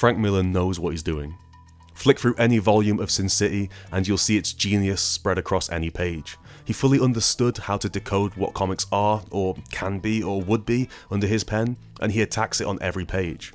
Frank Miller knows what he's doing. Flick through any volume of Sin City and you'll see its genius spread across any page. He fully understood how to decode what comics are, or can be, or would be under his pen, and he attacks it on every page.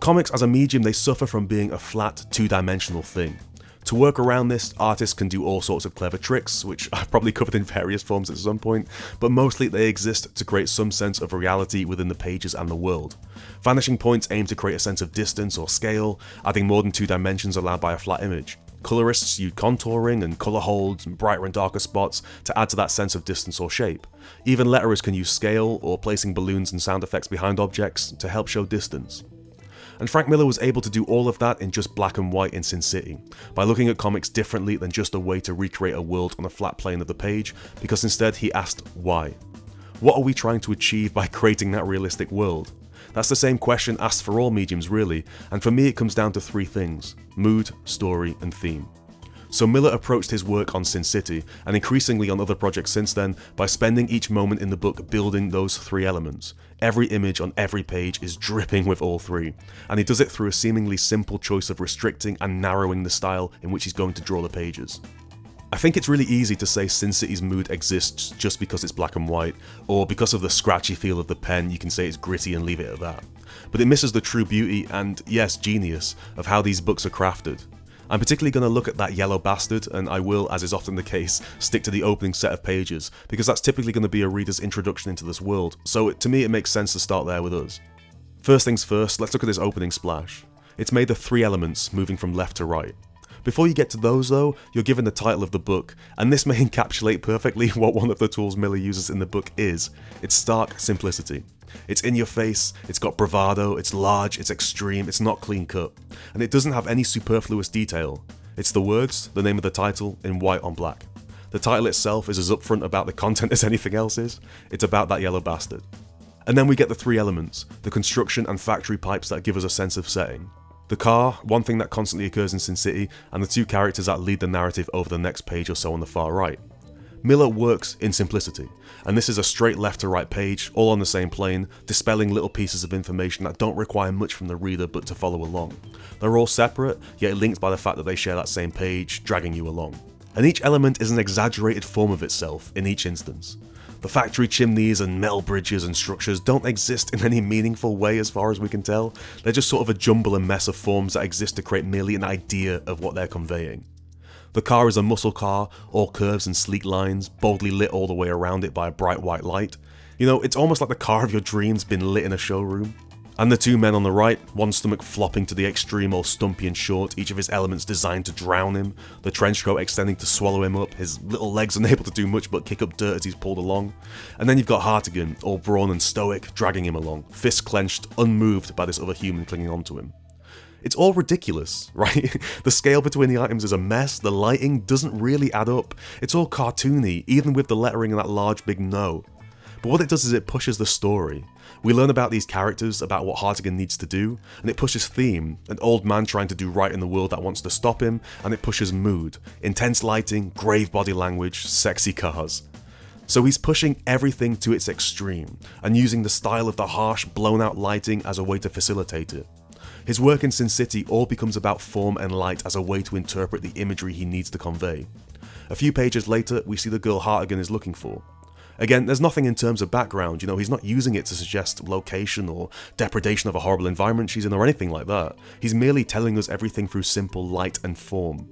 Comics as a medium, they suffer from being a flat, two dimensional thing. To work around this, artists can do all sorts of clever tricks, which I've probably covered in various forms at some point, but mostly they exist to create some sense of reality within the pages and the world. Vanishing points aim to create a sense of distance or scale, adding more than two dimensions allowed by a flat image. Colorists use contouring and colour holds and brighter and darker spots to add to that sense of distance or shape. Even letterers can use scale or placing balloons and sound effects behind objects to help show distance. And Frank Miller was able to do all of that in just black and white in Sin City, by looking at comics differently than just a way to recreate a world on a flat plane of the page, because instead he asked why. What are we trying to achieve by creating that realistic world? That's the same question asked for all mediums really, and for me it comes down to three things mood, story, and theme. So Miller approached his work on Sin City, and increasingly on other projects since then, by spending each moment in the book building those three elements. Every image on every page is dripping with all three, and he does it through a seemingly simple choice of restricting and narrowing the style in which he's going to draw the pages. I think it's really easy to say Sin City's mood exists just because it's black and white, or because of the scratchy feel of the pen you can say it's gritty and leave it at that. But it misses the true beauty and, yes, genius of how these books are crafted. I'm particularly going to look at that yellow bastard, and I will, as is often the case, stick to the opening set of pages, because that's typically going to be a reader's introduction into this world, so to me it makes sense to start there with us. First things first, let's look at this opening splash. It's made of three elements moving from left to right. Before you get to those though, you're given the title of the book, and this may encapsulate perfectly what one of the tools Miller uses in the book is. It's stark simplicity. It's in your face, it's got bravado, it's large, it's extreme, it's not clean cut, and it doesn't have any superfluous detail. It's the words, the name of the title, in white on black. The title itself is as upfront about the content as anything else is, it's about that yellow bastard. And then we get the three elements, the construction and factory pipes that give us a sense of setting. The car, one thing that constantly occurs in Sin City, and the two characters that lead the narrative over the next page or so on the far right. Miller works in simplicity, and this is a straight left to right page, all on the same plane, dispelling little pieces of information that don't require much from the reader but to follow along. They're all separate, yet linked by the fact that they share that same page, dragging you along. And each element is an exaggerated form of itself in each instance. The factory chimneys and metal bridges and structures don't exist in any meaningful way as far as we can tell, they're just sort of a jumble and mess of forms that exist to create merely an idea of what they're conveying. The car is a muscle car, all curves and sleek lines, boldly lit all the way around it by a bright white light. You know, it's almost like the car of your dreams been lit in a showroom. And the two men on the right, one stomach flopping to the extreme all stumpy and short, each of his elements designed to drown him, the trench coat extending to swallow him up, his little legs unable to do much but kick up dirt as he's pulled along. And then you've got Hartigan, all brawn and stoic, dragging him along, fist clenched, unmoved by this other human clinging onto him. It's all ridiculous, right? the scale between the items is a mess, the lighting doesn't really add up, it's all cartoony, even with the lettering and that large big no. But what it does is it pushes the story. We learn about these characters, about what Hartigan needs to do, and it pushes theme, an old man trying to do right in the world that wants to stop him, and it pushes mood, intense lighting, grave body language, sexy cars. So he's pushing everything to its extreme, and using the style of the harsh, blown out lighting as a way to facilitate it. His work in Sin City all becomes about form and light as a way to interpret the imagery he needs to convey. A few pages later, we see the girl Hartigan is looking for. Again, there's nothing in terms of background, you know, he's not using it to suggest location or depredation of a horrible environment she's in or anything like that. He's merely telling us everything through simple light and form.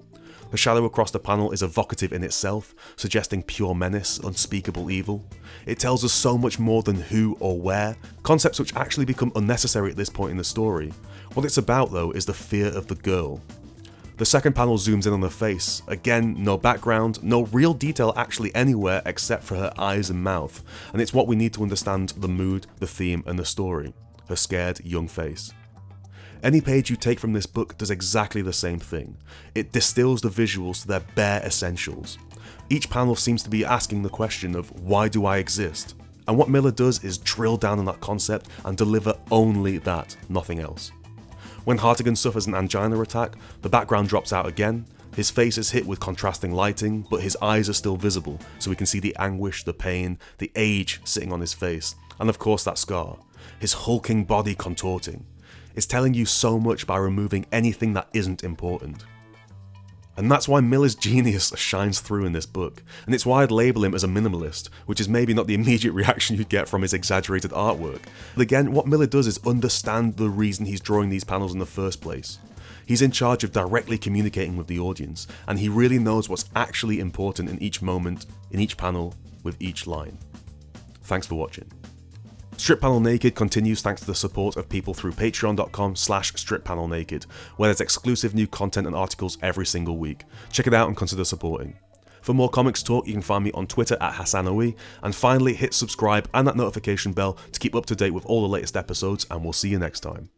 The shadow across the panel is evocative in itself, suggesting pure menace, unspeakable evil. It tells us so much more than who or where, concepts which actually become unnecessary at this point in the story. What it's about though is the fear of the girl. The second panel zooms in on her face. Again, no background, no real detail actually anywhere except for her eyes and mouth, and it's what we need to understand the mood, the theme, and the story. Her scared, young face. Any page you take from this book does exactly the same thing. It distills the visuals to their bare essentials. Each panel seems to be asking the question of why do I exist? And what Miller does is drill down on that concept and deliver only that, nothing else. When Hartigan suffers an angina attack, the background drops out again, his face is hit with contrasting lighting, but his eyes are still visible, so we can see the anguish, the pain, the age sitting on his face, and of course that scar, his hulking body contorting. is telling you so much by removing anything that isn't important. And that's why Miller's genius shines through in this book, and it's why I'd label him as a minimalist, which is maybe not the immediate reaction you'd get from his exaggerated artwork. But again, what Miller does is understand the reason he's drawing these panels in the first place. He's in charge of directly communicating with the audience, and he really knows what's actually important in each moment, in each panel, with each line. Thanks for watching. Strip Panel Naked continues thanks to the support of people through patreon.com slash strippanelnaked, where there's exclusive new content and articles every single week. Check it out and consider supporting. For more comics talk, you can find me on Twitter at HassanOE, and finally hit subscribe and that notification bell to keep up to date with all the latest episodes, and we'll see you next time.